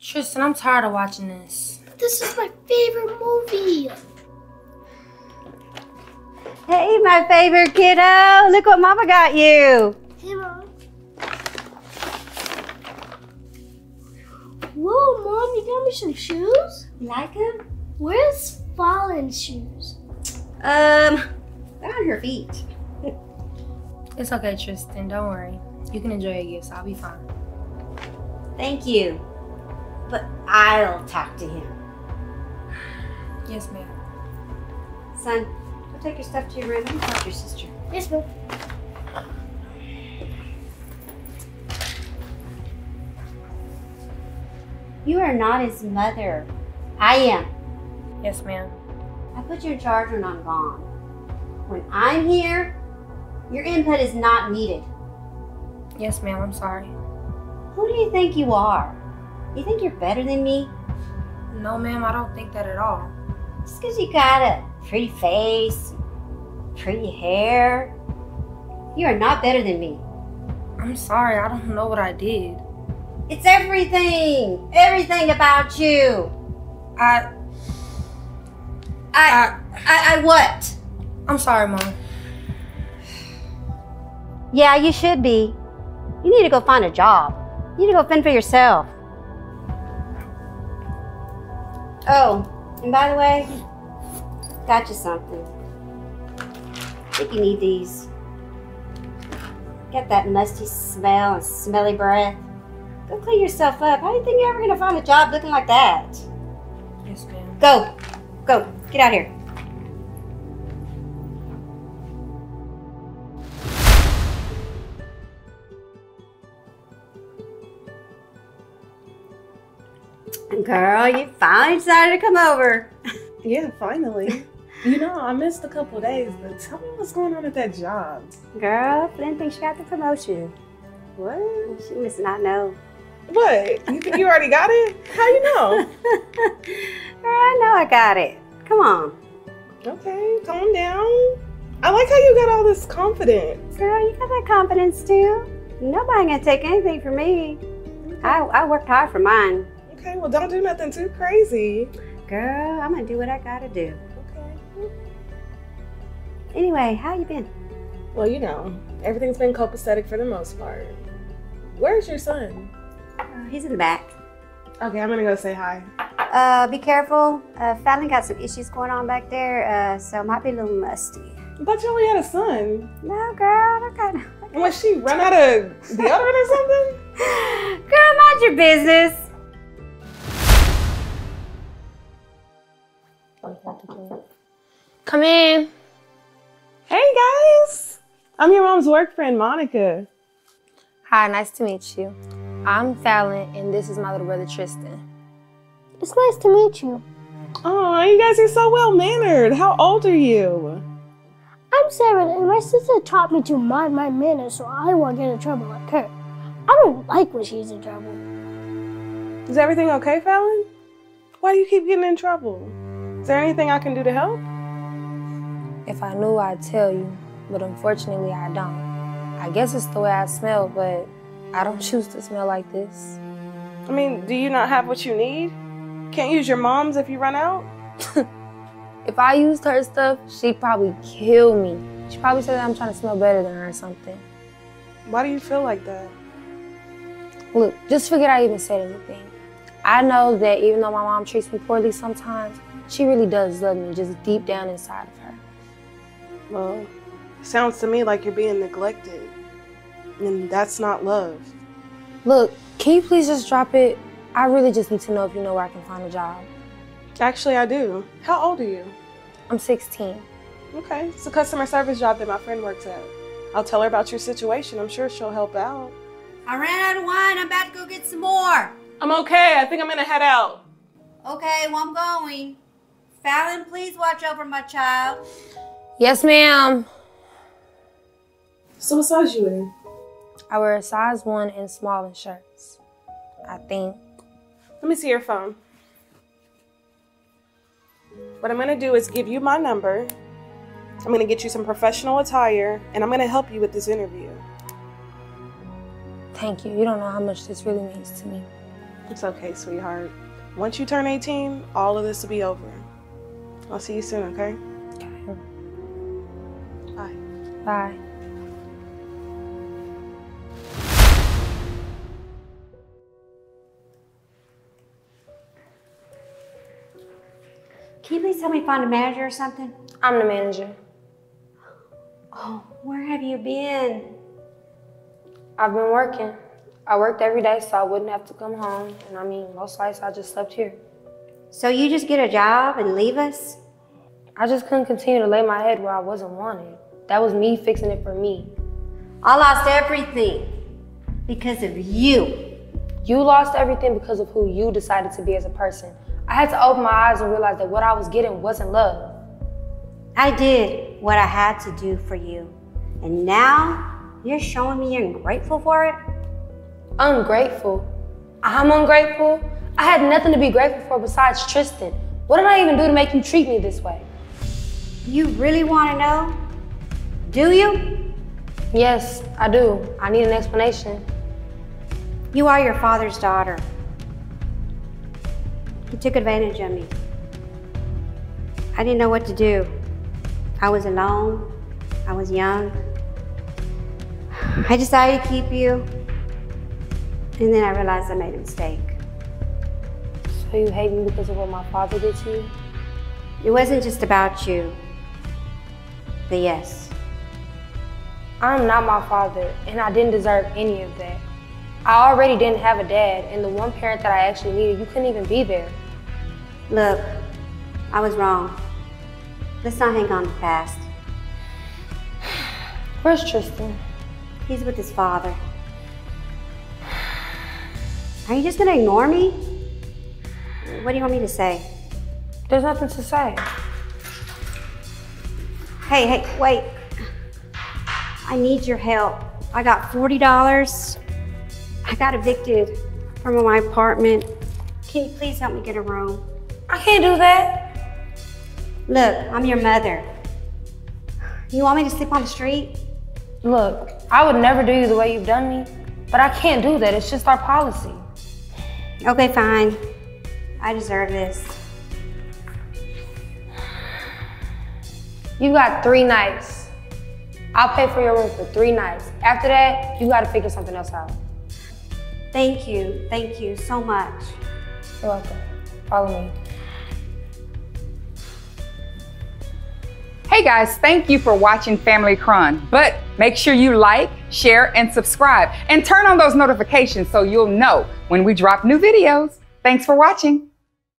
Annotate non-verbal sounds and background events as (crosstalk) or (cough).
Tristan, I'm tired of watching this. This is my favorite movie. Hey, my favorite kiddo. Look what Mama got you. Hey, Mom. Whoa, Mom, you got me some shoes? You like them? Where's Fallon's shoes? Um, they're on her feet. It's okay, Tristan. Don't worry. You can enjoy your gifts. I'll be fine. Thank you. But I'll talk to him. Yes, ma'am. Son, go take your stuff to your room. and talk to your sister. Yes, ma'am. You are not his mother. I am. Yes, ma'am. I put you in charge when I'm gone. When I'm here, your input is not needed. Yes, ma'am. I'm sorry. Who do you think you are? You think you're better than me? No, ma'am. I don't think that at all. Just because you got a pretty face, pretty hair, you are not better than me. I'm sorry. I don't know what I did. It's everything, everything about you. I. I, I, I what? I'm sorry, mom. Yeah, you should be. You need to go find a job. You need to go fend for yourself. Oh, and by the way, got you something. I think you need these. Get that musty smell and smelly breath. Go clean yourself up. How do you think you're ever gonna find a job looking like that? Yes, ma'am. Go, go, get out here. Girl, you finally decided to come over. Yeah, finally. you know, I missed a couple days, but tell me what's going on at that job. Girl, Flynn thinks she got the promotion. What? She must not know. What? You think you already got it? How you know? (laughs) Girl, I know I got it. Come on. Okay, calm down. I like how you got all this confidence. Girl, you got that confidence too. Nobody gonna take anything from me. I, I worked hard for mine. Okay, well, don't do nothing too crazy. Girl, I'm gonna do what I gotta do. Okay. Anyway, how you been? Well, you know, everything's been copacetic for the most part. Where's your son? Uh, he's in the back. Okay, I'm gonna go say hi. Uh, be careful. Uh, Fallon got some issues going on back there, uh, so it might be a little musty. Thought you only had a son. No, girl, I got. Was she run out of deodorant or something? (laughs) Girl, mind your business. Come in. Hey guys! I'm your mom's work friend, Monica. Hi, nice to meet you. I'm Fallon, and this is my little brother Tristan. It's nice to meet you. Oh, you guys are so well mannered. How old are you? I'm seven, and my sister taught me to mind my manners so I won't get in trouble like her. I don't like when she's in trouble. Is everything okay, Fallon? Why do you keep getting in trouble? Is there anything I can do to help? If I knew, I'd tell you, but unfortunately, I don't. I guess it's the way I smell, but I don't choose to smell like this. I mean, do you not have what you need? Can't use your mom's if you run out? (laughs) If I used her stuff, she'd probably kill me. She'd probably say that I'm trying to smell better than her or something. Why do you feel like that? Look, just forget I even said anything. I know that even though my mom treats me poorly sometimes, she really does love me just deep down inside of her. Well, sounds to me like you're being neglected. And that's not love. Look, can you please just drop it? I really just need to know if you know where I can find a job. Actually, I do. How old are you? I'm 16. Okay, it's a customer service job that my friend works at. I'll tell her about your situation. I'm sure she'll help out. I ran out of wine. I'm about to go get some more. I'm okay. I think I'm gonna head out. Okay, well, I'm going. Fallon, please watch over my child. Yes, ma'am. So what size you in? I wear a size one in small in shirts. I think. Let me see your phone. What I'm gonna do is give you my number. I'm gonna get you some professional attire, and I'm gonna help you with this interview. Thank you. You don't know how much this really means to me. It's okay, sweetheart. Once you turn 18, all of this will be over. I'll see you soon, okay? Okay. Bye. Bye. Can you please tell me find a manager or something? I'm the manager. Oh, where have you been? I've been working. I worked every day so I wouldn't have to come home. And I mean, most nights I just slept here. So you just get a job and leave us? I just couldn't continue to lay my head where I wasn't wanted. That was me fixing it for me. I lost everything because of you. You lost everything because of who you decided to be as a person. I had to open my eyes and realize that what I was getting wasn't love. I did what I had to do for you. And now you're showing me you're ungrateful for it? Ungrateful. I'm ungrateful. I had nothing to be grateful for besides Tristan. What did I even do to make you treat me this way? You really want to know? Do you? Yes, I do. I need an explanation. You are your father's daughter. He took advantage of me. I didn't know what to do. I was alone. I was young. I decided to keep you. And then I realized I made a mistake. So you hate me because of what my father did to you? It wasn't just about you. But yes, I'm not my father, and I didn't deserve any of that. I already didn't have a dad, and the one parent that I actually needed, you couldn't even be there. look, I was wrong. Let's not hang on to the past. Where's Tristan? He's with his father. Are you just gonna ignore me? What do you want me to say? There's nothing to say. Hey, hey, wait. I need your help. I got $40. I got evicted from my apartment. Can you please help me get a room? I can't do that. Look, I'm your mother. You want me to sleep on the street? Look, I would never do you the way you've done me, but I can't do that. It's just our policy. Okay, fine. I deserve this. You got three nights. I'll pay for your room for three nights. After that, you gotta figure something else out. Thank you. Thank you so much. You're welcome. Follow me. Hey guys, thank you for watching Family Chron. But make sure you like, share, and subscribe, and turn on those notifications so you'll know when we drop new videos. Thanks for watching.